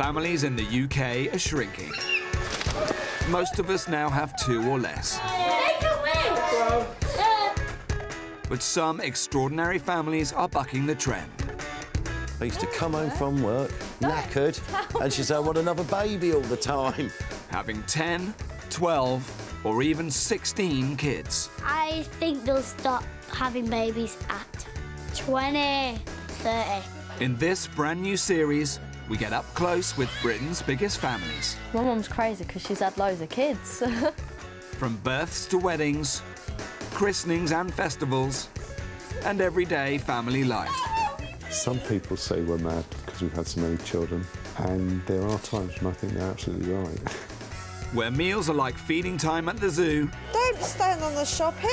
Families in the UK are shrinking. Most of us now have two or less. But some extraordinary families are bucking the trend. I used to come home from work, knackered, and she'd say, I want another baby all the time. Having 10, 12, or even 16 kids. I think they'll stop having babies at 20, 30. In this brand new series, we get up close with Britain's biggest families. My mum's crazy because she's had loads of kids. From births to weddings, christenings and festivals, and everyday family life. Some people say we're mad because we've had so many children, and there are times when I think they're absolutely right. Where meals are like feeding time at the zoo. Don't stand on the shopping.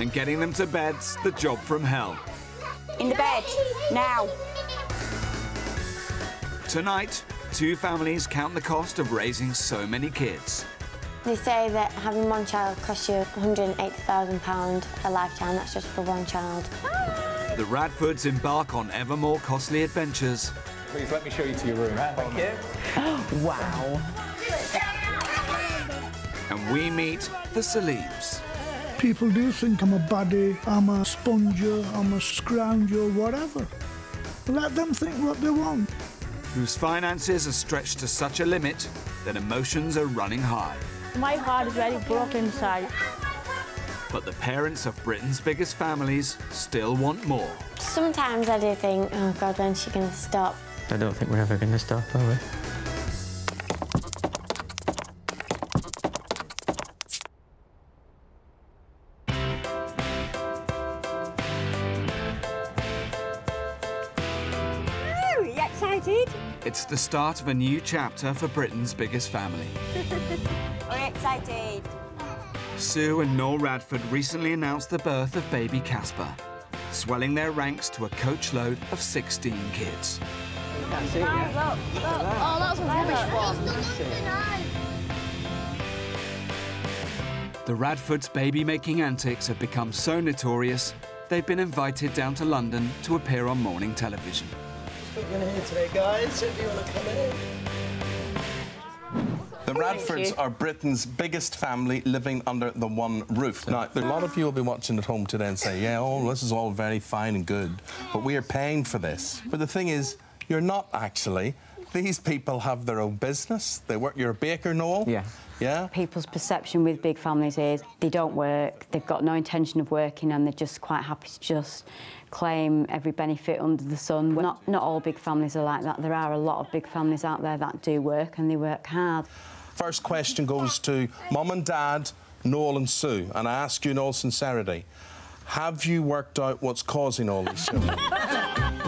And getting them to bed's the job from hell. In the bed, now. Tonight, two families count the cost of raising so many kids. They say that having one child costs you £180,000 a lifetime. That's just for one child. The Radfords embark on ever more costly adventures. Please let me show you to your room. Thank you. wow. And we meet the Saleems. People do think I'm a baddie, I'm a sponger, I'm a scrounger, whatever. Let them think what they want. Whose finances are stretched to such a limit that emotions are running high. My heart is very broken inside. But the parents of Britain's biggest families still want more. Sometimes I do think, oh God, when's she going to stop? I don't think we're ever going to stop, are we? The start of a new chapter for Britain's biggest family. We're excited? Sue and Noel Radford recently announced the birth of baby Casper, swelling their ranks to a coachload of 16 kids. Oh, that's a rubbish one. The Radfords' baby-making antics have become so notorious, they've been invited down to London to appear on morning television. What are here today, guys? If you want to come in. The Radfords are Britain's biggest family living under the one roof. Now, a lot of you will be watching at home today and say, yeah, oh, this is all very fine and good, but we are paying for this. But the thing is, you're not actually. These people have their own business. They work. You're a baker, Noel? Yeah. Yeah? People's perception with big families is they don't work, they've got no intention of working, and they're just quite happy to just claim every benefit under the sun. Not, not all big families are like that. There are a lot of big families out there that do work and they work hard. First question goes to Mum and Dad, Noel and Sue. And I ask you in all sincerity, have you worked out what's causing all these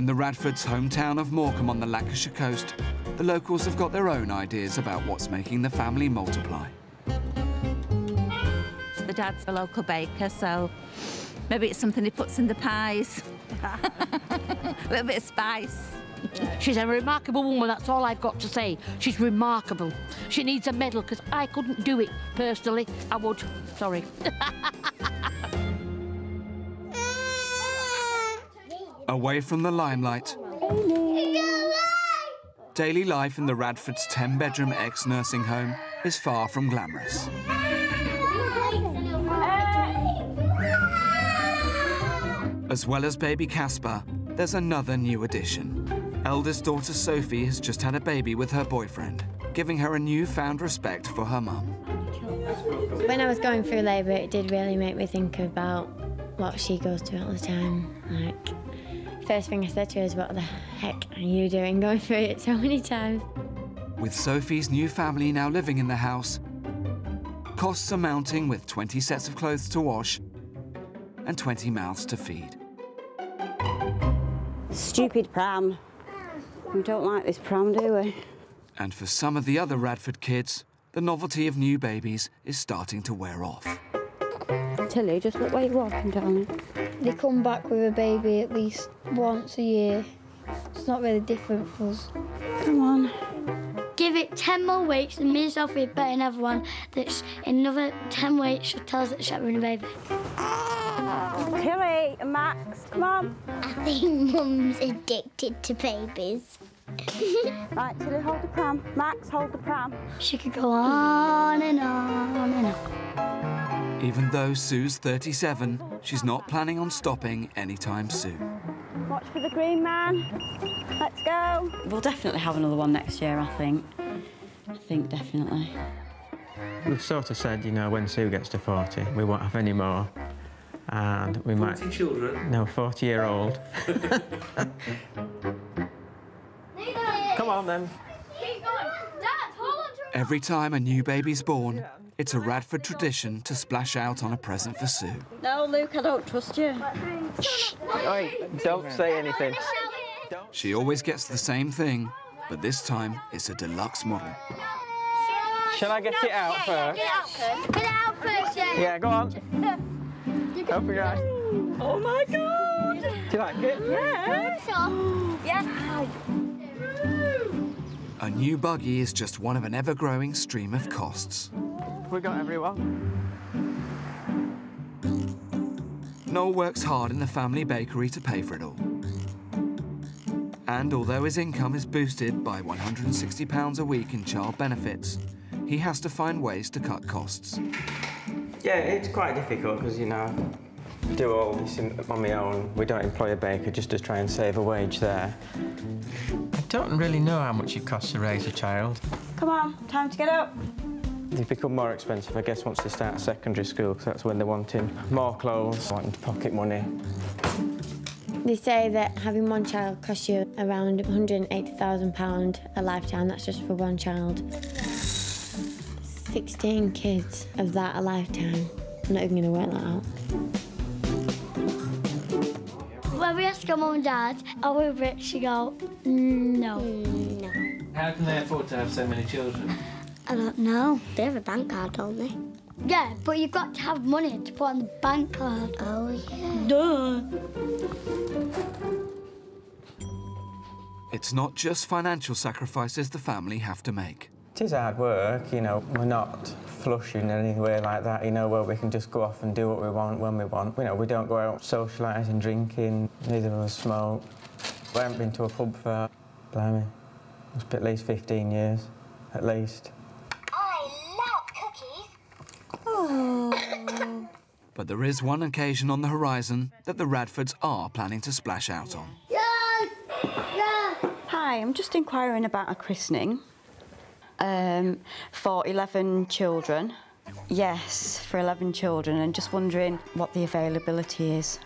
in the Radfords' hometown of Morecambe on the Lancashire coast, the locals have got their own ideas about what's making the family multiply. The dad's a local baker, so maybe it's something he puts in the pies. a little bit of spice. She's a remarkable woman, that's all I've got to say. She's remarkable. She needs a medal, because I couldn't do it personally. I would. Sorry. Away from the limelight, daily life in the Radfords' 10-bedroom ex-nursing home is far from glamorous. As well as baby Casper, there's another new addition. Eldest daughter Sophie has just had a baby with her boyfriend, giving her a newfound respect for her mum. When I was going through labour, it did really make me think about what she goes through all the time. Like, first thing I said to her is, what the heck are you doing going through it so many times? With Sophie's new family now living in the house, costs are mounting with 20 sets of clothes to wash and 20 mouths to feed. Stupid pram. We don't like this pram, do we? And for some of the other Radford kids, the novelty of new babies is starting to wear off. Tilly, just look where you're walking, darling. They come back with a baby at least once a year. It's not really different for us. Come on. Give it 10 more weeks and me and Sophie better than everyone that's in another 10 weeks should tell us that she's having a baby. Okay, Sophie and Max. Come on. I think Mum's addicted to babies. right, Tilly, hold the pram. Max, hold the pram. She could go on and on and on. Even though Sue's 37, she's not planning on stopping anytime soon. Watch for the green man. Let's go. We'll definitely have another one next year, I think. I think definitely. We've sort of said, you know, when Sue gets to 40, we won't have any more. And we 40 might... children? No, 40 year old. Come on then. Every time a new baby's born, it's a Radford tradition to splash out on a present for Sue. No, Luke, I don't trust you. Oi, don't say anything. She always gets the same thing, but this time it's a deluxe model. Shall I get it out first? Get out first. Get out first, yeah. Yeah, go on. Up we go. Oh my god! Do you like it? Yeah. Yeah. A new buggy is just one of an ever-growing stream of costs. We got everyone. Noel works hard in the family bakery to pay for it all. And although his income is boosted by £160 a week in child benefits, he has to find ways to cut costs. Yeah, it's quite difficult because, you know, I do all this on my own. We don't employ a baker just to try and save a wage there. I don't really know how much it costs to raise a child. Come on, time to get up. They become more expensive, I guess, once they start secondary school, because that's when they're wanting more clothes, wanting pocket money. They say that having one child costs you around £180,000 a lifetime. That's just for one child. 16 kids of that a lifetime. I'm not even going to work that out. When we ask our mum and dad, are we rich? She go, "Mm, no. No. How can they afford to have so many children? I don't know. They have a bank card, don't they? Yeah, but you've got to have money to put on the bank card. Oh, yeah. Duh. It's not just financial sacrifices the family have to make. It is hard work, you know. We're not flush in any way like that, you know, where we can just go off and do what we want when we want. You know, we don't go out socialising, drinking, neither of us smoke. We haven't been to a pub for, blimey, must be at least 15 years, at least. But there is one occasion on the horizon that the Radfords are planning to splash out on. Hi, I'm just inquiring about a christening um, for 11 children. Yes, for 11 children, and just wondering what the availability is.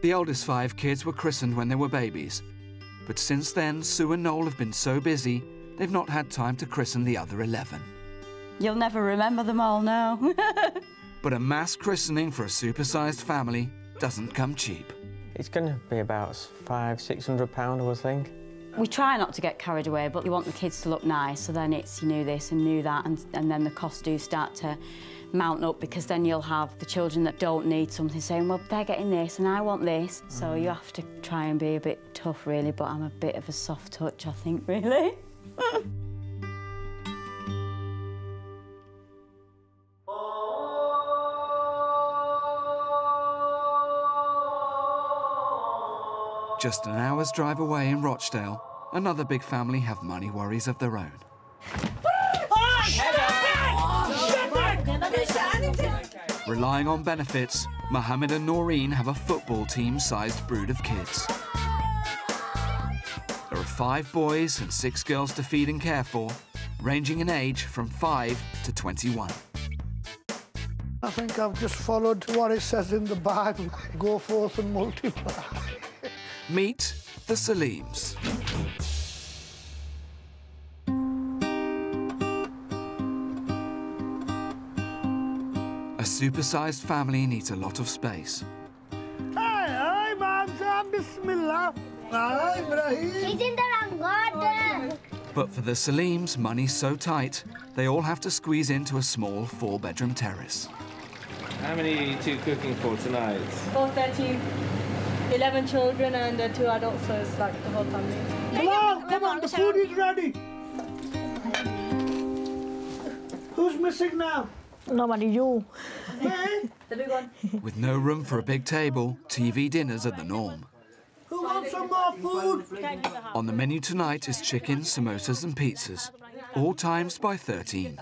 The oldest five kids were christened when they were babies. But since then, Sue and Noel have been so busy, they've not had time to christen the other 11. You'll never remember them all now. But a mass christening for a supersized family doesn't come cheap. It's going to be about five, six hundred pound, I would think. we try not to get carried away, but we want the kids to look nice, so then it's you knew this and knew that, and, and then the costs do start to mount up because then you'll have the children that don't need something saying, well, they're getting this and I want this. So mm. you have to try and be a bit tough, really, but I'm a bit of a soft touch, I think, really. Just an hour's drive away in Rochdale, another big family have money worries of their own. Relying on benefits, Mohammed and Noreen have a football team-sized brood of kids. There are five boys and six girls to feed and care for, ranging in age from 5 to 21. I think I've just followed what it says in the Bible go forth and multiply. Meet the Salims. A supersized family needs a lot of space. Hey, hey, man, say Bismillah. Hi, Ibrahim. He's in the wrong order. But for the Salims, money's so tight, they all have to squeeze into a small four-bedroom terrace. How many are you two cooking for tonight? 4.30, 11 children and uh, two adults, so it's like the whole family. Come on, come on, the food is ready. Who's missing now? Nobody you. The big one. With no room for a big table, TV dinners are the norm. Who wants some more food? On the menu tonight is chicken, samosas, and pizzas, all times by 13.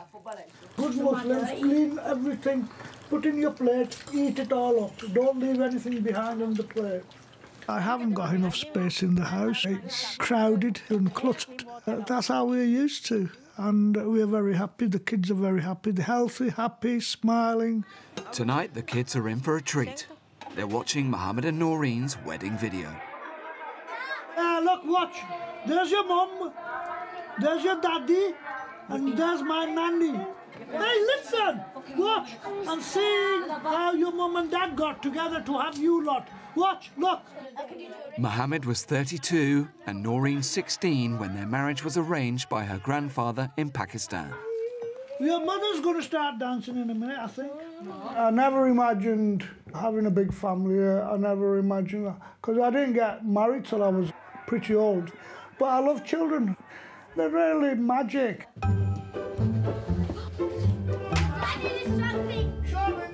Good Muslims, clean everything, put in your plate, eat it all up. Don't leave anything behind on the plate. I haven't got enough space in the house. It's crowded and cluttered. Uh, That's how we're used to. And we're very happy. The kids are very happy. They're healthy, happy, smiling. Tonight, the kids are in for a treat. They're watching Mohammed and Noreen's wedding video. Ah, look, watch. There's your mum. There's your daddy. And there's my nanny. Hey, listen. Watch. and see how your mum and dad got together to have you lot. Watch, look. Mohammed was 32 and Noreen 16 when their marriage was arranged by her grandfather in Pakistan. Your mother's going to start dancing in a minute, I think. I never imagined having a big family. I never imagined that. Because I didn't get married till I was pretty old. But I love children. They're really magic.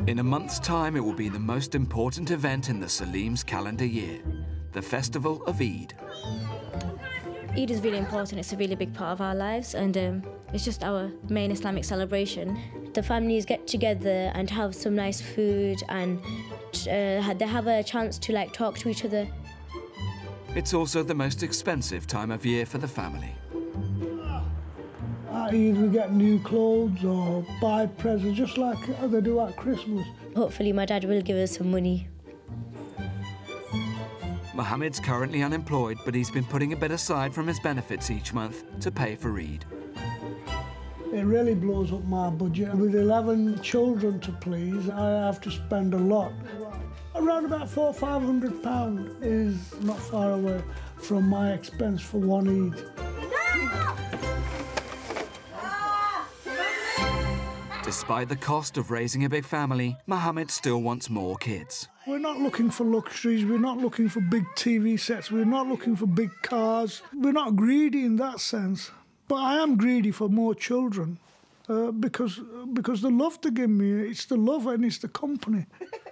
In a month's time, it will be the most important event in the Salim's calendar year, the festival of Eid. Eid is really important. It's a really big part of our lives, and um, it's just our main Islamic celebration. The families get together and have some nice food, and uh, they have a chance to like talk to each other. It's also the most expensive time of year for the family. At Eid, we get new clothes or buy presents, just like they do at Christmas. Hopefully, my dad will give us some money. Mohammed's currently unemployed, but he's been putting a bit aside from his benefits each month to pay for Eid. It really blows up my budget. With 11 children to please, I have to spend a lot. Around about four or five hundred pound is not far away from my expense for one Eid. Despite the cost of raising a big family, Mohammed still wants more kids. We're not looking for luxuries, we're not looking for big TV sets, we're not looking for big cars. We're not greedy in that sense. But I am greedy for more children uh, because, because the love they give me, it's the love and it's the company.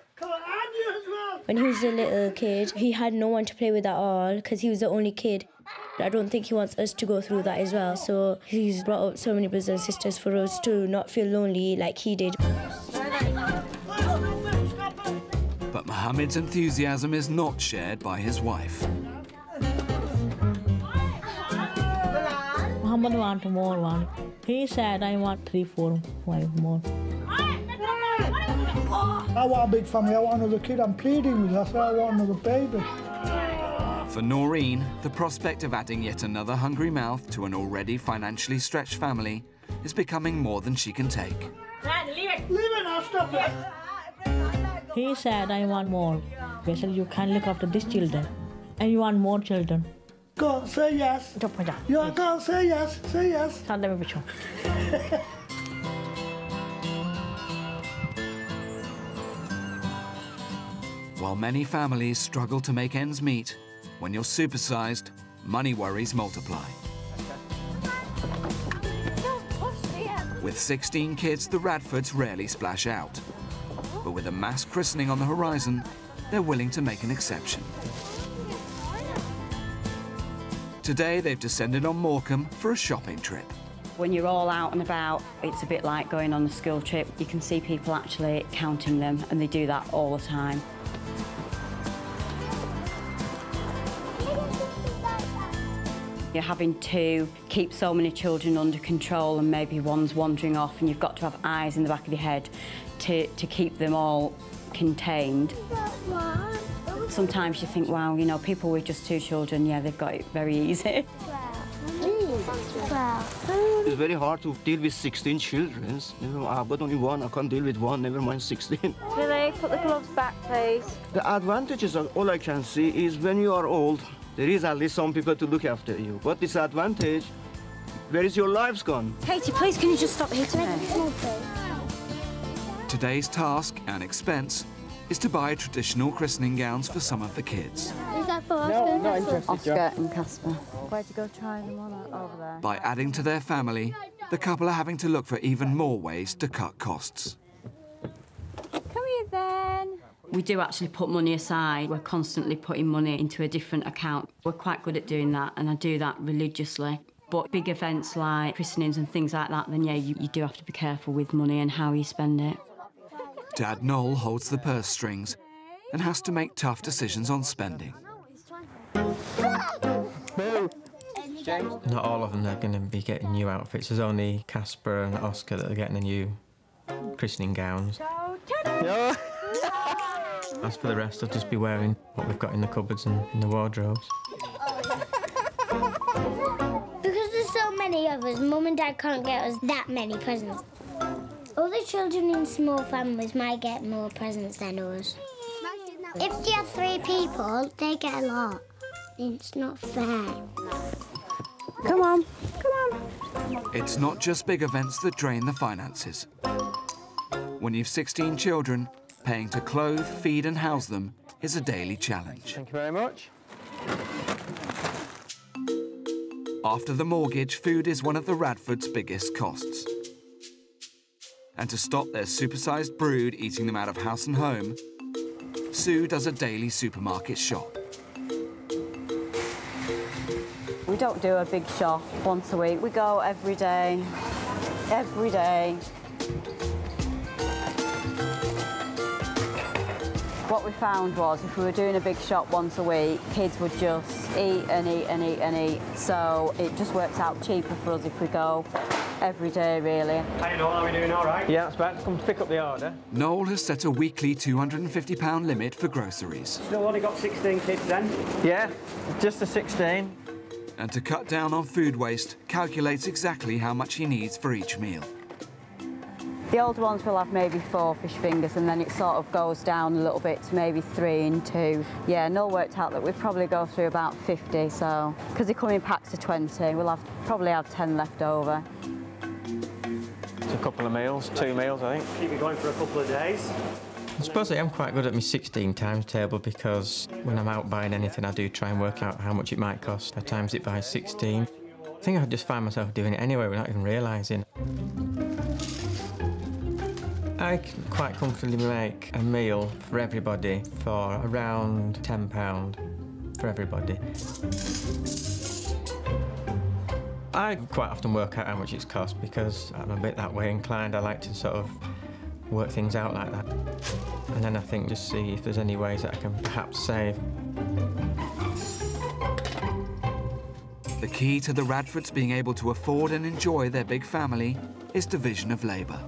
When he was a little kid, he had no one to play with at all because he was the only kid. I don't think he wants us to go through that as well. So he's brought up so many brothers and sisters for us to not feel lonely like he did. But Mohammed's enthusiasm is not shared by his wife. Mohammed want more one. He said I want three, four, five more. I want a big family, I want another kid. I'm pleading with her, I say I want another baby. For Noreen, the prospect of adding yet another hungry mouth to an already financially stretched family is becoming more than she can take. leave it. Leave it now, stop it. He said I want more. He said you can look after these children. And you want more children. Go on, say yes. Yeah, go on, say yes, say yes. While many families struggle to make ends meet, when you're supersized, money worries multiply. With 16 kids, the Radfords rarely splash out. But with a mass christening on the horizon, they're willing to make an exception. Today, they've descended on Morecambe for a shopping trip. When you're all out and about, it's a bit like going on a school trip. You can see people actually counting them, and they do that all the time. You're having to keep so many children under control and maybe one's wandering off and you've got to have eyes in the back of your head to, to keep them all contained. Sometimes you think, wow, you know, people with just two children, yeah, they've got it very easy. It's very hard to deal with 16 children. You know, ah, I've got only one, I can't deal with one, never mind 16. Lily, put the gloves back, please. The advantages of all I can see is when you are old, there is at least some people to look after you. But disadvantage, where is your lives gone? Katie, please, can you just stop hitting me? Today's task and expense is to buy traditional christening gowns for some of the kids. Is that for Oscar? Oscar and Casper. Where'd you go try them on over there? By adding to their family, the couple are having to look for even more ways to cut costs. Stephen! We do actually put money aside. We're constantly putting money into a different account. We're quite good at doing that, and I do that religiously. But big events like christenings and things like that, then yeah, you, you do have to be careful with money and how you spend it. Dad Noel holds the purse strings and has to make tough decisions on spending. Not all of them are going to be getting new outfits. There's only Casper and Oscar that are getting the new christening gowns. As for the rest, I'll just be wearing what we've got in the cupboards and in the wardrobes. Because there's so many of us, Mum and Dad can't get us that many presents. Other children in small families might get more presents than us. If you have three people, they get a lot. It's not fair. Come on, come on. It's not just big events that drain the finances. When you've 16 children, paying to clothe, feed and house them is a daily challenge. Thank you very much. After the mortgage, food is one of the Radfords' biggest costs. And to stop their supersized brood eating them out of house and home, Sue does a daily supermarket shop. Don't do a big shop once a week. We go every day, every day. What we found was if we were doing a big shop once a week, kids would just eat and eat and eat and eat. So it just works out cheaper for us if we go every day, really. How you doing? Are we doing all right? Yeah, it's about to come pick up the order. Noel has set a weekly £250 limit for groceries. Still only got 16 kids then? Yeah, just a 16. And to cut down on food waste, calculates exactly how much he needs for each meal. The older ones will have maybe four fish fingers and then it sort of goes down a little bit to maybe three and two. Yeah, Noel worked out that we'd probably go through about 50, so... Because they come in packs of 20, we'll have probably have 10 left over. It's a couple of meals, two meals, I think. Keep it going for a couple of days. I suppose I am quite good at my 16 times table because when I'm out buying anything, I do try and work out how much it might cost. I times it by 16. I think I just find myself doing it anyway without even realising. I can quite comfortably make a meal for everybody for around £10 for everybody. I quite often work out how much it's cost because I'm a bit that way inclined. I like to sort of work things out like that. And then I think just see if there's any ways that I can perhaps save. The key to the Radfords being able to afford and enjoy their big family is division of labour.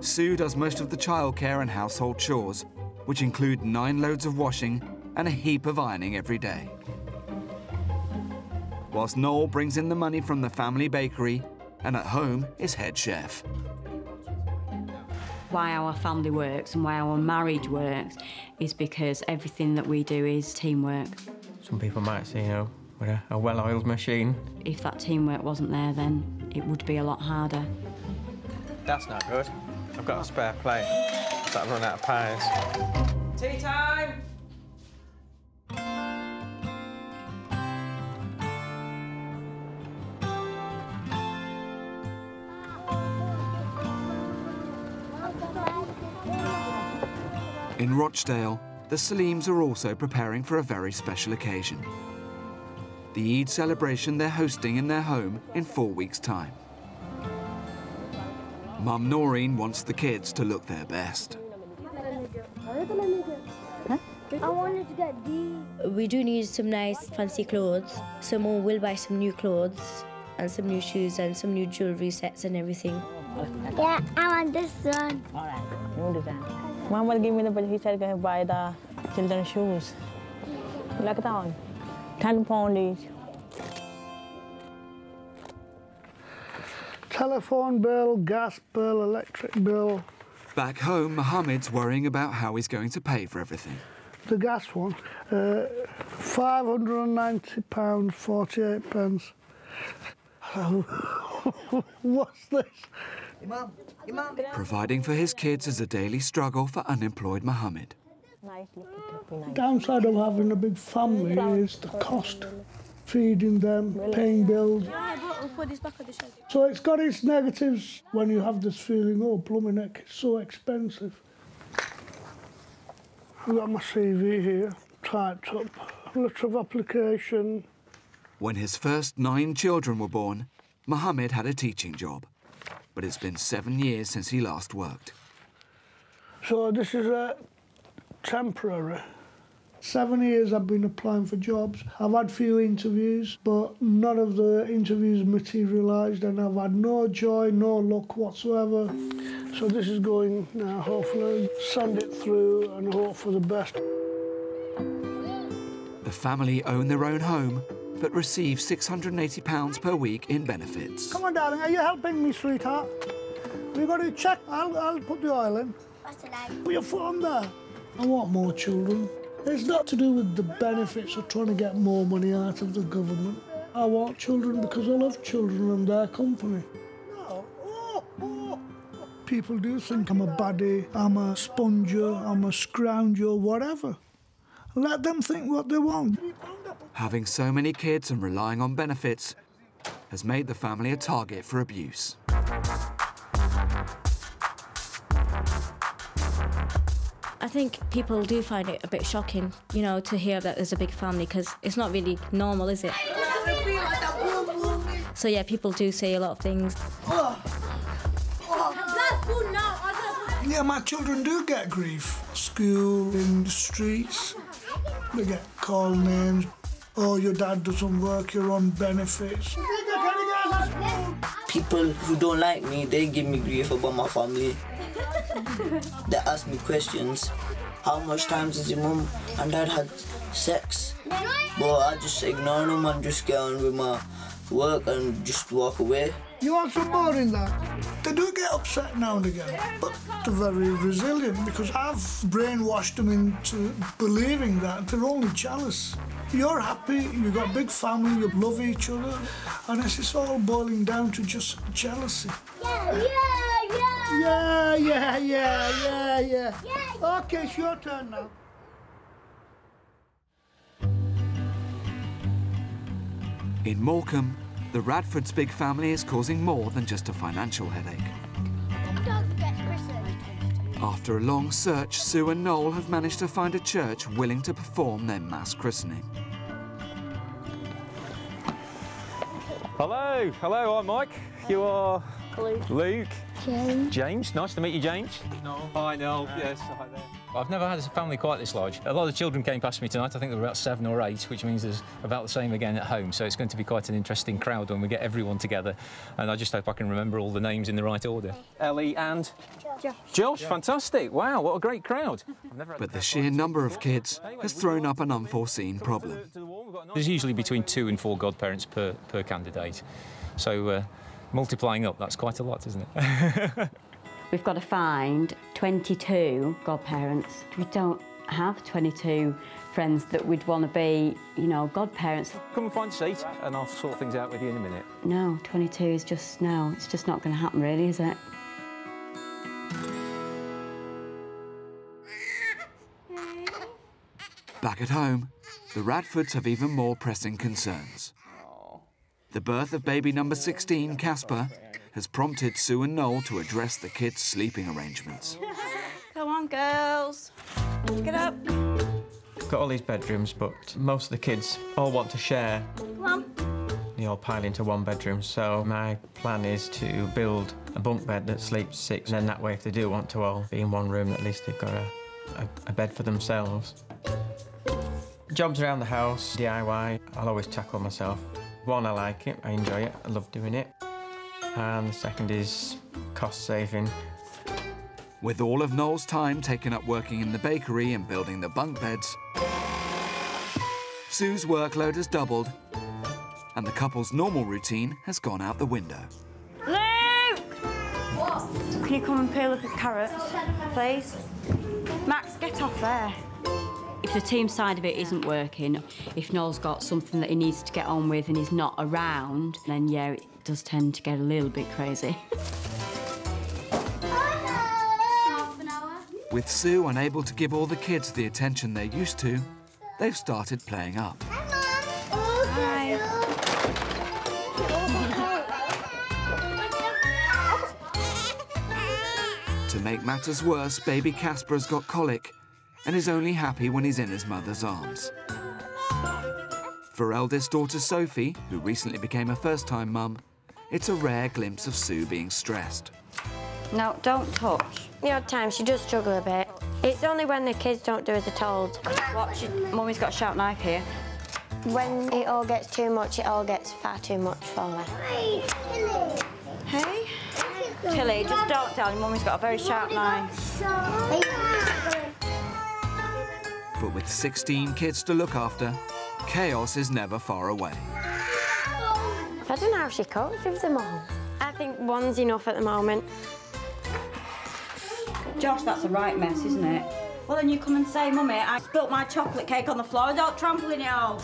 Sue does most of the childcare and household chores, which include nine loads of washing and a heap of ironing every day. Whilst Noel brings in the money from the family bakery and at home is head chef. Why our family works and why our marriage works is because everything that we do is teamwork. Some people might say, you know, we're a, a well-oiled machine. If that teamwork wasn't there, then it would be a lot harder. That's not good. I've got a spare plate. So I've run out of pies. Tea time! In Rochdale, the Salims are also preparing for a very special occasion. The Eid celebration they're hosting in their home in four weeks' time. Mum Noreen wants the kids to look their best. I wanted to get these. We do need some nice fancy clothes. So Mum will buy some new clothes and some new shoes and some new jewellery sets and everything. Yeah, I want this one. All right, you do that. Mom will give me the budget. He said going to buy the children's shoes. Look at that one. 10 pound each. Telephone bill, gas bill, electric bill. Back home, Mohammed's worrying about how he's going to pay for everything. The gas one, uh, £590, 48 pence. What's this? Providing for his kids is a daily struggle for unemployed Mohammed. The downside of having a big family is the cost. feeding them, paying bills. So it's got its negatives when you have this feeling, oh, plumbing neck is so expensive. I've got my CV here, typed up, letter of application. When his first nine children were born, Mohammed had a teaching job. But it's been seven years since he last worked. So this is a temporary. Seven years I've been applying for jobs. I've had few interviews, but none of the interviews materialised, and I've had no joy, no luck whatsoever. So this is going now. Hopefully, send it through and hope for the best. The family own their own home, but receive £680 per week in benefits. Come on, darling. Are you helping me, sweetheart? We've got to check. I'll, I'll put the oil in. Put your foot on there. I want more children. It's not to do with the benefits of trying to get more money out of the government. I want children because I love children and their company. People do think I'm a baddie, I'm a sponger, I'm a scrounger, whatever. Let them think what they want. Having so many kids and relying on benefits has made the family a target for abuse. I think people do find it a bit shocking, you know, to hear that there's a big family because it's not really normal, is it? So yeah, people do say a lot of things. Yeah, my children do get grief. School, in the streets, they get call names. Oh, your dad doesn't work, you're on benefits. People who don't like me, they give me grief about my family. they ask me questions. How much times has your mum and dad had sex? But I just ignore them and just get on with my work and just walk away. You want some more in that? They do get upset now and again, but they're very resilient because I've brainwashed them into believing that they're only jealous. You're happy, you've got a big family, you love each other, and it's, it's all boiling down to just jealousy. Yeah, yeah, yeah. Yeah, yeah, yeah, yeah, yeah. yeah. Okay, it's your turn now. In Morecambe, the Radford's big family is causing more than just a financial headache. After a long search, Sue and Noel have managed to find a church willing to perform their mass christening. Hello, hello, I'm Mike. You are Luke. Luke. James. James, nice to meet you, James. No. Hi, Noel. Yes, hi there. I've never had a family quite this large. A lot of the children came past me tonight. I think there were about seven or eight, which means there's about the same again at home. So it's going to be quite an interesting crowd when we get everyone together. And I just hope I can remember all the names in the right order. Ellie and Josh. Josh. Fantastic. Wow, what a great crowd. But the sheer number of kids has thrown up an unforeseen problem. There's usually between two and four godparents per, per candidate. So uh, multiplying up, that's quite a lot, isn't it? We've got to find 22 godparents. We don't have 22 friends that we'd want to be, you know, godparents. Come and find a seat and I'll sort things out with you in a minute. No, 22 is just, no, it's just not going to happen really, is it? Back at home, the Radfords have even more pressing concerns. The birth of baby number 16, Casper, has prompted Sue and Noel to address the kids' sleeping arrangements. Come on, girls. Get up. I've got all these bedrooms, but most of the kids all want to share. Come on. They all pile into one bedroom, so my plan is to build a bunk bed that sleeps six, and then that way, if they do want to all be in one room, at least they've got a, a, a bed for themselves. Jobs around the house, DIY, I'll always tackle myself. One, I like it, I enjoy it, I love doing it. And the second is cost saving. With all of Noel's time taken up working in the bakery and building the bunk beds, Sue's workload has doubled, and the couple's normal routine has gone out the window. Luke! Can you come and peel up the carrots, please? Max, get off there. If the team side of it isn't working, if Noel's got something that he needs to get on with and he's not around, then yeah, does tend to get a little bit crazy. With Sue unable to give all the kids the attention they're used to, they've started playing up. Hi. to make matters worse, baby Casper's got colic and is only happy when he's in his mother's arms. For eldest daughter Sophie, who recently became a first-time mum, it's a rare glimpse of Sue being stressed. No, don't touch. The odd time she does struggle a bit. It's only when the kids don't do as they're told. Watch, Mummy's got a sharp knife here. When it all gets too much, it all gets far too much for her. Hey? Tilly, just don't tell him Mummy's got a very sharp knife. But with 16 kids to look after, chaos is never far away. I don't know how she copes with them all. I think one's enough at the moment. Josh, that's a right mess, isn't it? Well, then you come and say, Mummy, I spilt my chocolate cake on the floor. Don't trample in it all.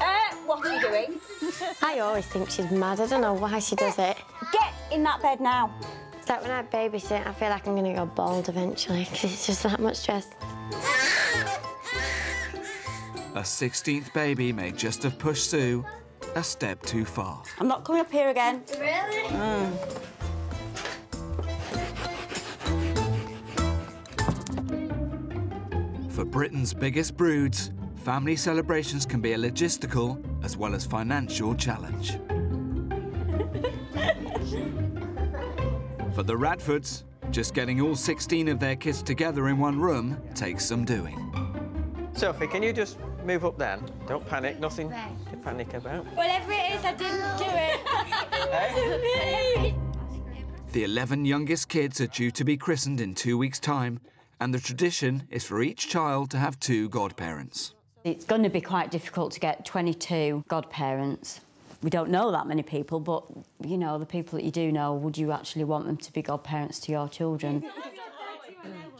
Uh, what are you doing? I always think she's mad. I don't know why she does it. Get in that bed now. It's like when I babysit, I feel like I'm going to go bald eventually because it's just that much stress. A 16th baby may just have pushed Sue a step too far. I'm not coming up here again. Really? Mm. For Britain's biggest broods, family celebrations can be a logistical as well as financial challenge. For the Radfords, just getting all 16 of their kids together in one room takes some doing. Sophie, can you just move up then? Don't panic, nothing to panic about. Whatever it is, I didn't do it. The 11 youngest kids are due to be christened in two weeks' time, and the tradition is for each child to have two godparents. It's going to be quite difficult to get 22 godparents. We don't know that many people, but, you know, the people that you do know, would you actually want them to be godparents to your children?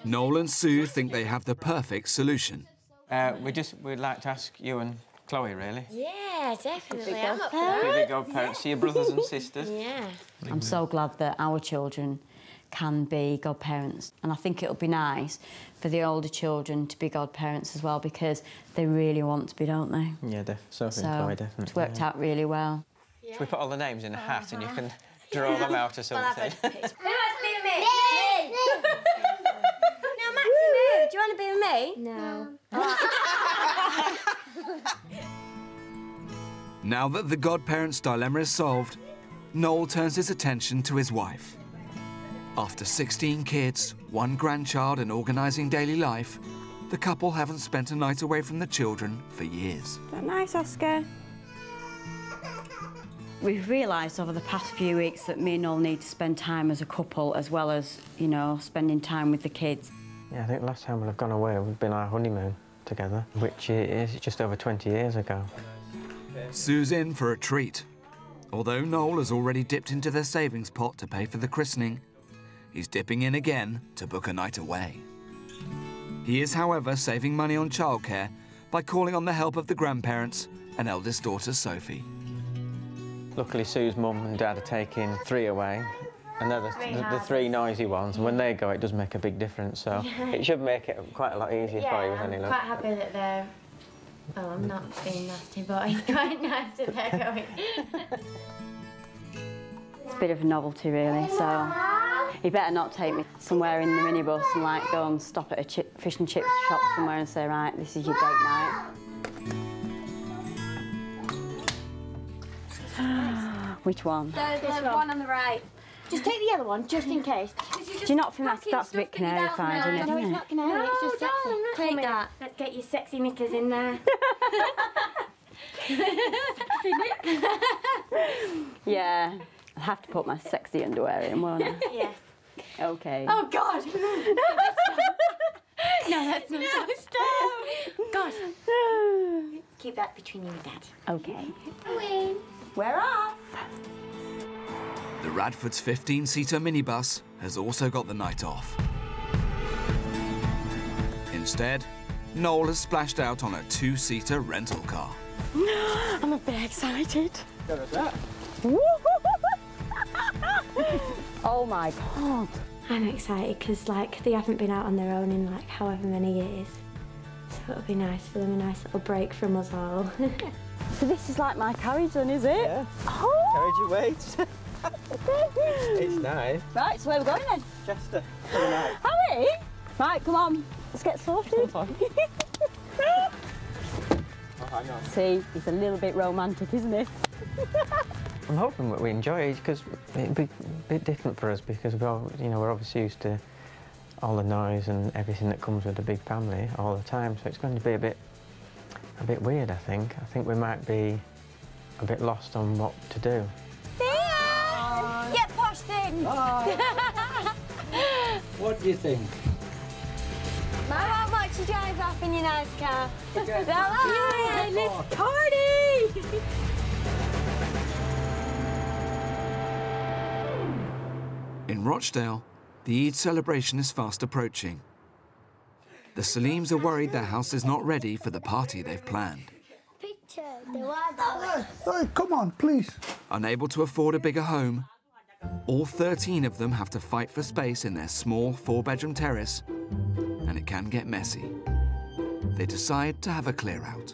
Noel and Sue think they have the perfect solution. Uh, we just, we'd like to ask you and Chloe, really. Yeah, definitely. I'm up for Be that. the godparents to your brothers and sisters. Yeah. I'm so glad that our children can be godparents. And I think it'll be nice for the older children to be godparents as well because they really want to be, don't they? Yeah, def Sophie so and Chloe, definitely. it's worked yeah. out really well. Should we put all the names in a hat and you can draw them out or something? Who wants to be with me? Me! no, Maxie, do you want to be with me? No. Now that the godparents' dilemma is solved, Noel turns his attention to his wife. After 16 kids, one grandchild, and organising daily life, the couple haven't spent a night away from the children for years. that nice, Oscar? We've realised over the past few weeks that me and Noel need to spend time as a couple as well as, you know, spending time with the kids. Yeah, I think last time we've gone away, we've been on our honeymoon together, which is just over 20 years ago. Sue's in for a treat. Although Noel has already dipped into their savings pot to pay for the christening, he's dipping in again to book a night away. He is, however, saving money on childcare by calling on the help of the grandparents and eldest daughter Sophie. Luckily, Sue's mum and dad are taking three away, and they're the, the, the three noisy ones. And when they go, it does make a big difference. So Yeah. it should make it quite a lot easier for you with I'm any luck. quite happy that they're... Oh, I'm not being nasty, but it's quite nice that they're going. It's a bit of a novelty, really, so you better not take me somewhere in the minibus and, like, go and stop at a chi fish and chips shop somewhere and say, right, this is your date night. Which one? There's one. on the right. Just take the yellow one, just in case. Do you not think that's, that's a bit canary-fied, isn't it? No, it's not canary, it's just sexy. Take that. Let's get your sexy knickers in there. sexy knickers. Yeah, I'll have to put my sexy underwear in, won't I? yes. Okay. Oh, God. no, that's not. No, stop. God. Keep that between you and Dad. Okay. We're off. The Radford's 15-seater minibus has also got the night off. Instead, Noel has splashed out on a two-seater rental car. I'm a bit excited. oh my God. I'm excited because like they haven't been out on their own in like however many years. So it'll be nice for them, a nice little break from us all. So this is like my carriage then, is it? Yeah. Oh. Carriage your weight. it's nice. Right, so where are we're going then? Chester. Harry? Right, come on. Let's get sorted. See, he's a little bit romantic, isn't he? I'm hoping that we enjoy it because it'd be a bit different for us because we're, all, you know, we're obviously used to all the noise and everything that comes with a big family all the time. So it's going to be a bit, a bit weird. I think. I think we might be a bit lost on what to do. Get posh things. What do you think? Mum, how much you drive off in your nice car? drive Yay, let's party! In Rochdale, the Eid celebration is fast approaching. The Saleems are worried their house is not ready for the party they've planned. Hey, come on, please. Unable to afford a bigger home, all 13 of them have to fight for space in their small four bedroom terrace, and it can get messy. They decide to have a clear out.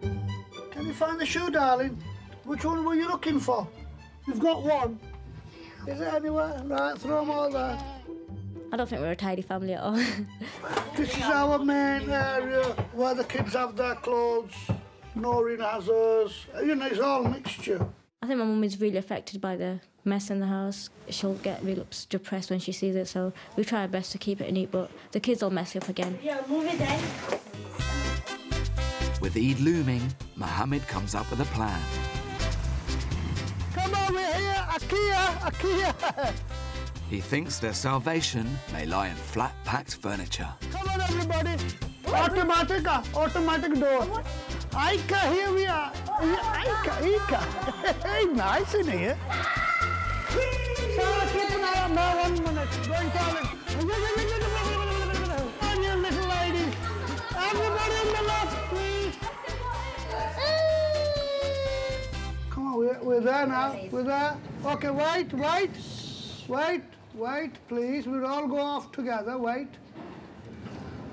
Can you find the shoe, darling? Which one were you looking for? You've got one. Is it anywhere? Right, throw them all there. I don't think we're a tidy family at all. This is our main area where the kids have their clothes. Noreen has hers. You know, it's all mixture. I think my mum is really affected by the mess in the house. She'll get really depressed when she sees it, so we try our best to keep it neat, but the kids will mess it up again. Yeah, move it then. With Eid looming, Mohammed comes up with a plan. Come over here, Akia, Akia. He thinks their salvation may lie in flat packed furniture. Come on, everybody. Automatic, uh, automatic door. Aika, here we are. Aika, Aika. Hey, nice in here. Come on, we're, we're there now. We're there. Okay, wait, wait. Wait, wait, please. We'll all go off together. Wait.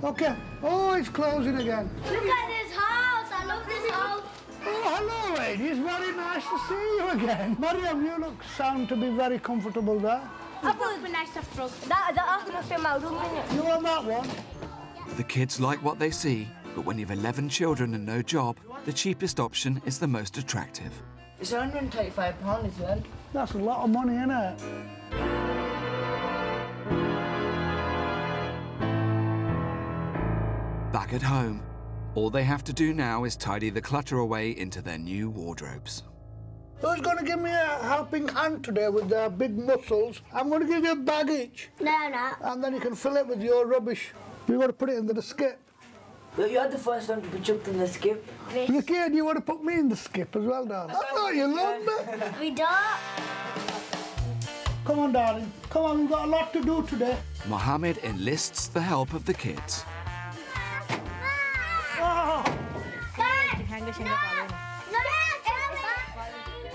Okay. Oh, it's closing again. Look at this house. I love this house. Oh, hello, lady. It's very nice to see you again. Mariam, you look sound to be very comfortable there. I thought it would be nice to throw. That, that, I'm going to film my room, innit? You want that one? The kids like what they see, but when you've 11 children and no job, the cheapest option is the most attractive. It's 135 pounds as well. That's a lot of money, isn't it? Back at home, all they have to do now is tidy the clutter away into their new wardrobes. Who's going to give me a helping hand today with their big muscles? I'm going to give you a bag each. No, no. And then you can fill it with your rubbish. You've got to put it into the skip. Well, you're the first one to be chucked in the skip. Nikia, do you want to put me in the skip as well, darling? I thought you loved me. We don't. Come on, darling. Come on, we've got a lot to do today. Mohammed enlists the help of the kids. By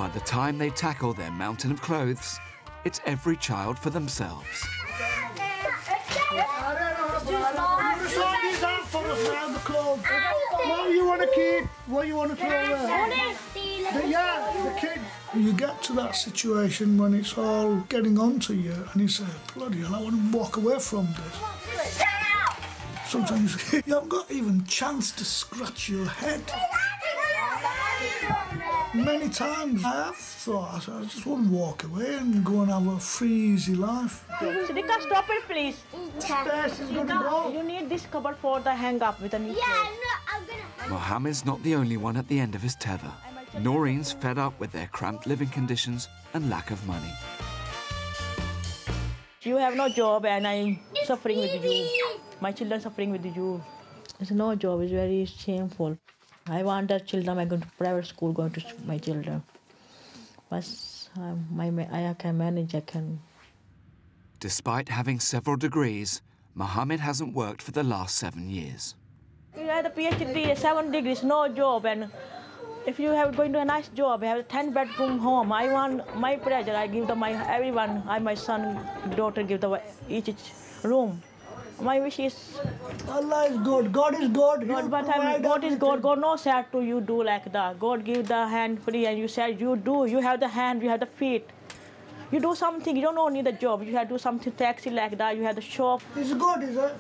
the time they tackle their mountain of clothes, it's every child for themselves. Sort these out for us now, the clothes. What you want to keep? What you want to throw away? The, yeah, the kids. You get to that situation when it's all getting onto you, and you say, "Bloody hell, I want to walk away from this." Sometimes you haven't got even chance to scratch your head. Many times I have thought I just want to walk away and go and have a free, easy life. Sidika, stop it, please. Space is gonna go. You need this cupboard for the hang up with a new Yeah, no, I'm gonna. Mohammed's not the only one at the end of his tether. Noreen's fed up with their cramped living conditions and lack of money. You have no job and I'm suffering with you. My children suffering with you. It's no job, it's very shameful. I want that children, I'm going to private school, going to my children. But um, my, I can manage, I can. Despite having several degrees, Mohammed hasn't worked for the last seven years. You have a PhD, seven degrees, no job, and if you have going to a nice job, you have a 10 bedroom home, I want my pleasure, I give them my, everyone, I, my son, daughter, give them each, each room. My wish is Allah is good. God is God. God, but I'm, God is God. God knows how to you do like that. God give the hand free, and you said you do. You have the hand, you have the feet. You do something, you don't need a job. You have to do something taxi like that. You have the shop. Is it good, is it?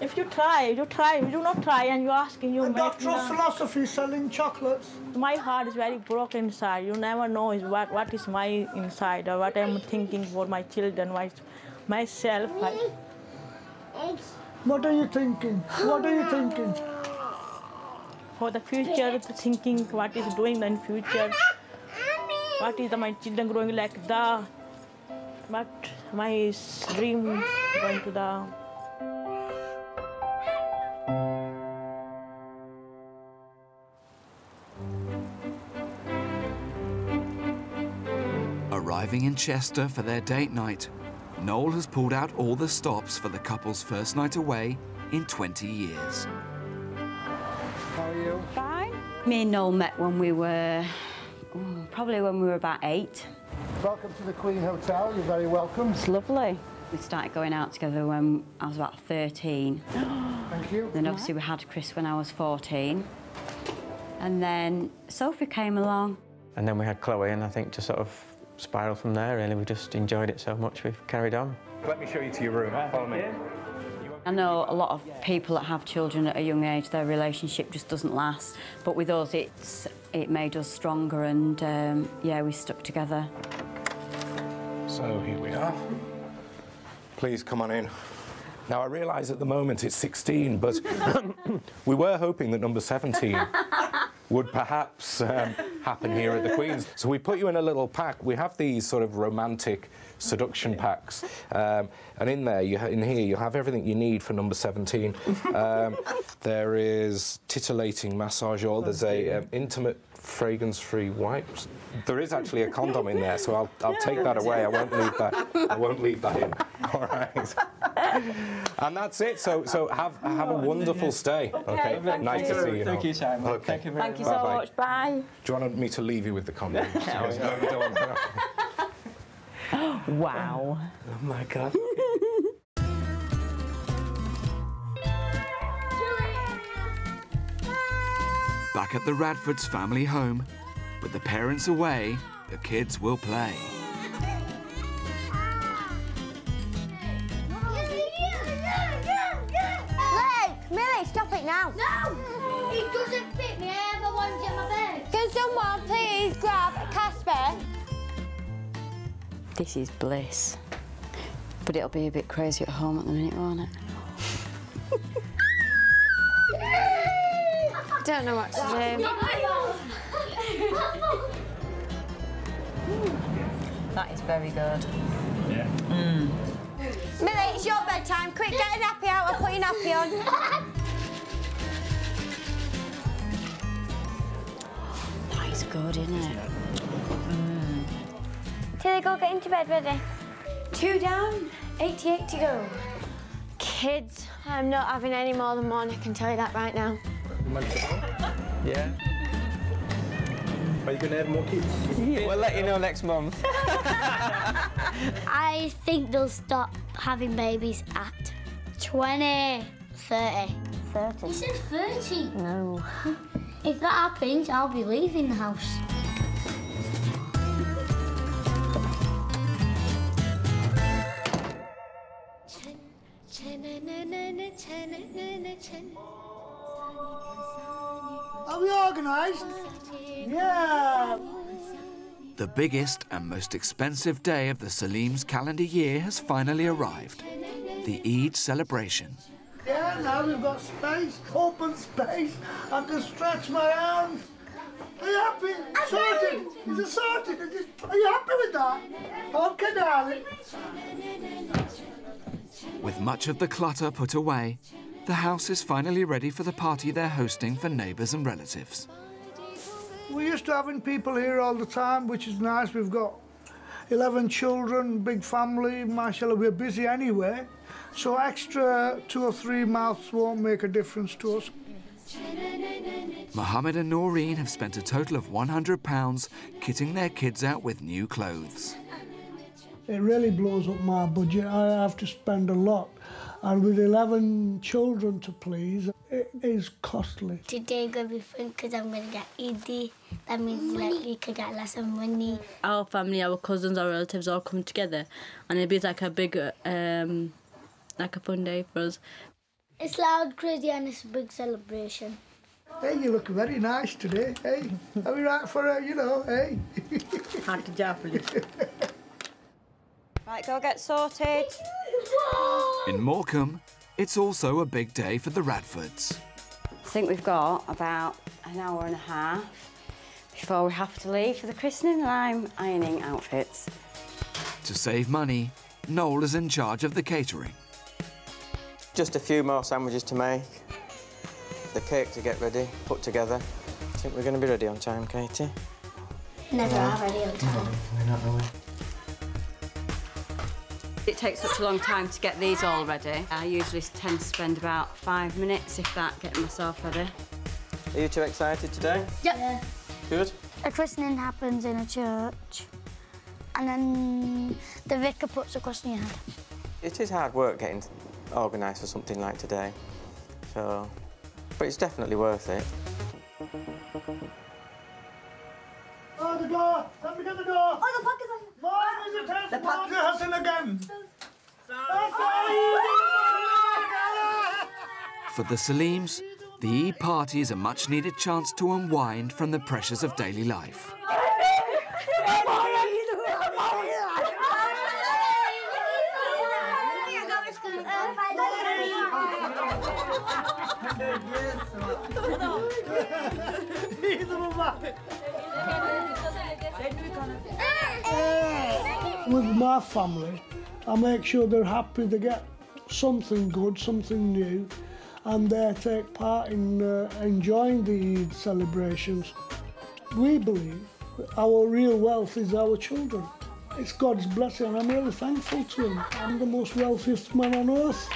If you try, you try. You do not try, and you're asking you. A doctor of philosophy selling chocolates. My heart is very broken inside. You never know is what what is my inside or what I'm thinking for my children, my myself. I, What are you thinking? What are you thinking? for the future, thinking what is doing in future. What is the, my children growing like the what my dream going to the Arriving in Chester for their date night, Noel has pulled out all the stops for the couple's first night away in 20 years. How are you? Fine. Me and Noel met when we were, oh, probably when we were about eight. Welcome to the Queen Hotel. You're very welcome. It's lovely. We started going out together when I was about 13. Thank you. Then obviously we had Chris when I was 14. And then Sophie came along. And then we had Chloe, and I think just sort of spiraled from there, really. We just enjoyed it so much, we've carried on. Let me show you to your room. Follow me. I know a lot of people that have children at a young age, their relationship just doesn't last. But with us, it's it made us stronger, and um, yeah, we stuck together. So here we are. Please come on in. Now I realise at the moment it's 16, but we were hoping that number 17 would perhaps um, happen here at the Queen's. So we put you in a little pack. We have these sort of romantic seduction packs, um, and in there, you ha- in here, you have everything you need for number 17. Um, there is titillating massage oil. There's a um, intimate fragrance-free wipes. There is actually a condom in there, so I'll, I'll take that away. I won't leave that. I won't leave that in. All right. And that's it. So so have have a oh, wonderful stay. Okay. Thank nice to you. see you. Thank you, Simon. Okay. Thank you very Thank you so Bye-bye. much. Bye. Do you want me to leave you with the condom? no, you don't. Wow. Oh my God. Back at the Radfords family home, with the parents away, the kids will play. Millie, stop it now. No! It doesn't fit me. I ever wanted it in my bed. Can someone please grab Casper? This is bliss. But it'll be a bit crazy at home at the minute, won't it? Don't know what to do. That is very good. Yeah. Mm. Millie, it's your bedtime. Quick, get a nappy out. I'll put your nappy on. That is good, isn't it? Mm. Tilly, go get into bed, ready? Two down, 88 to go. Kids, I'm not having any more than one, I can tell you that right now. Yeah. Are you going to have more kids? We'll let you know next month. I think they'll stop having babies at 20, 30. 30. He said 30. No. If that happens, I'll be leaving the house. Are we organised? Yeah. The biggest and most expensive day of the Salim's calendar year has finally arrived the Eid celebration. Yeah, now we've got space, open space. I can stretch my arms. Are you happy? Sorted. Is it sorted? Is it- Are you happy with that? Okay, darling. With much of the clutter put away, the house is finally ready for the party they're hosting for neighbours and relatives. We're used to having people here all the time, which is nice. We've got 11 children, big family. Mashallah, we're busy anyway. So extra two or three mouths won't make a difference to us. Mohammed and Noreen have spent a total of £100 kitting their kids out with new clothes. It really blows up my budget. I have to spend a lot. And with 11 children to please, it is costly. Today going to be fun because I'm going to get Eid. That means like you could get lots of money. Our family, our cousins, our relatives all come together, and it'd be like a big, um, like a fun day for us. It's loud, crazy, and it's a big celebration. Hey, you look very nice today. Hey, are we right for a, you know, hey? Auntie Japanese. Right, go get sorted. In Morecambe, it's also a big day for the Radfords. I think we've got about an hour and a half before we have to leave for the christening and I'm ironing outfits. To save money, Noel is in charge of the catering. Just a few more sandwiches to make. The cake to get ready, put together. I think we're going to be ready on time, Katie. Never Yeah. are ready on time. No, We're not, are we? It takes such a long time to get these all ready. I usually tend to spend about five minutes, if that, getting myself ready. Are you too excited today? Yep. Good. A christening happens in a church, and then the vicar puts a cross on your head. It is hard work getting organised for something like today. So, but it's definitely worth it. Oh, the door! Let me get the door! Oh, the fuck For the Salims, the Eid party is a much needed chance to unwind from the pressures of daily life. With my family, I make sure they're happy, they get something good, something new, and they take part in uh, enjoying the Eid celebrations. We believe our real wealth is our children. It's God's blessing, and I'm really thankful to Him. I'm the most wealthiest man on earth.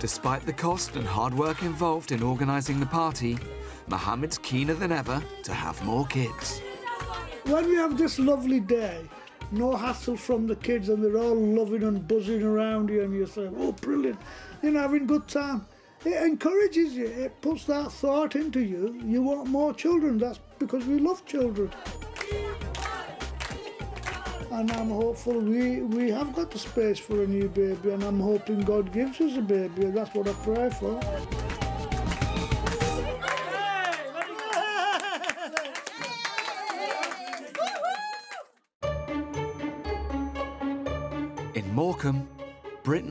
Despite the cost and hard work involved in organising the party, Mohammed's keener than ever to have more kids. When we have this lovely day, no hassle from the kids and they're all loving and buzzing around you and you say, oh, brilliant, you know, having a good time. It encourages you, it puts that thought into you. You want more children, that's because we love children. And I'm hopeful we, we have got the space for a new baby and I'm hoping God gives us a baby that's what I pray for.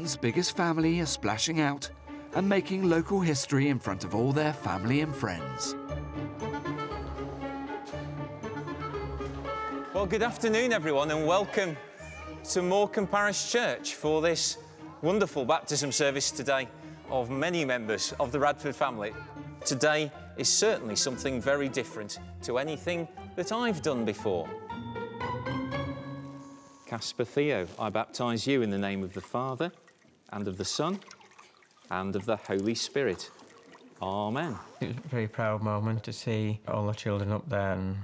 Britain's biggest family are splashing out and making local history in front of all their family and friends. Well, good afternoon, everyone, and welcome to Morecambe Parish Church for this wonderful baptism service today of many members of the Radford family. Today is certainly something very different to anything that I've done before. Casper Theo, I baptise you in the name of the Father, and of the Son, and of the Holy Spirit. Amen. It was a very proud moment to see all the children up there and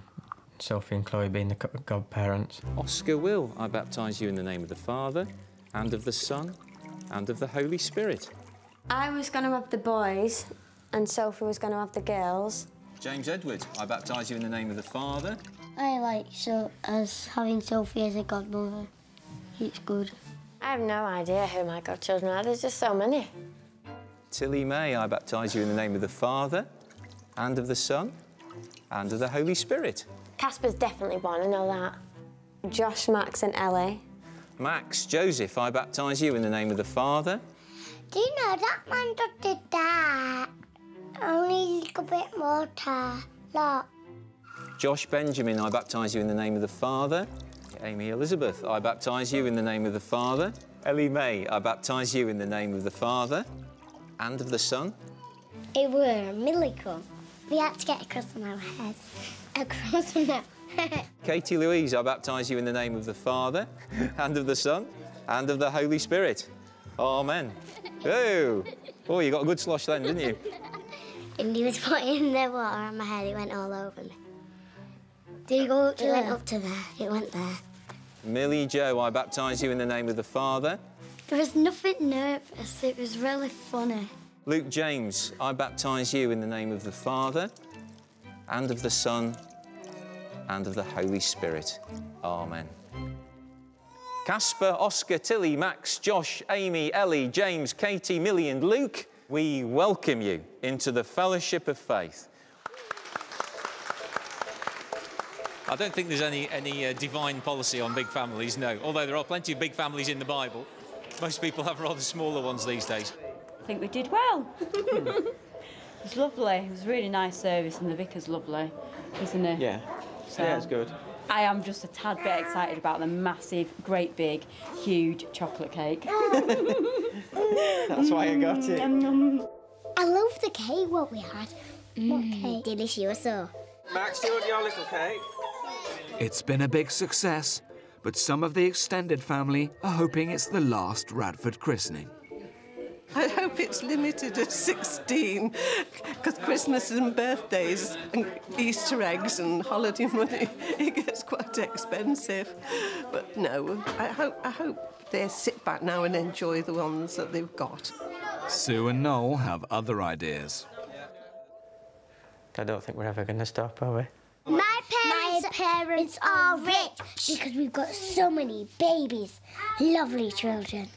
Sophie and Chloe being the godparents. Oscar Will, I baptise you in the name of the Father, and of the Son, and of the Holy Spirit. I was going to have the boys, and Sophie was going to have the girls. James Edward, I baptise you in the name of the Father. I like so as having Sophie as a godmother. It's good. I have no idea who my godchildren are. There's just so many. Tilly May, I baptise you in the name of the Father, and of the Son, and of the Holy Spirit. Casper's definitely one, I know that. Josh, Max, and Ellie. Max Joseph, I baptise you in the name of the Father. Do you know that man that did that? Only a little bit more tar. Look. Josh Benjamin, I baptise you in the name of the Father. Amy Elizabeth, I baptise you in the name of the Father. Ellie May, I baptise you in the name of the Father, and of the Son. It were a miracle. We had to get a cross on our heads. A cross on our head. Katie Louise, I baptise you in the name of the Father, and of the Son, and of the Holy Spirit. Amen. Oh, oh, you got a good slosh then, didn't you? And he was putting the water on my head. It went all over me. Did you go up to It went up to there. It went there. Millie Joe, I baptise you in the name of the Father. There was nothing nervous. It was really funny. Luke James, I baptise you in the name of the Father, and of the Son, and of the Holy Spirit. Amen. Casper, Oscar, Tilly, Max, Josh, Amy, Ellie, James, Katie, Millie, and Luke, we welcome you into the fellowship of faith. I don't think there's any, any uh, divine policy on big families, no. Although there are plenty of big families in the Bible. Most people have rather smaller ones these days. I think we did well. it was lovely. It was a really nice service, and the vicar's lovely, isn't he? Yeah. So- Yeah, it's good. I am just a tad bit excited about the massive, great big, huge chocolate cake. That's why I got it. I love the cake what we had. What cake? Delicioso. Max, do you want your little cake? It's been a big success, but some of the extended family are hoping it's the last Radford christening. I hope it's limited at 16, because Christmas and birthdays and Easter eggs and holiday money, it gets quite expensive. But no, I hope, I hope they sit back now and enjoy the ones that they've got. Sue and Noel have other ideas. I don't think we're ever going to stop, are we? My parents, parents are rich because we've got so many babies, lovely children.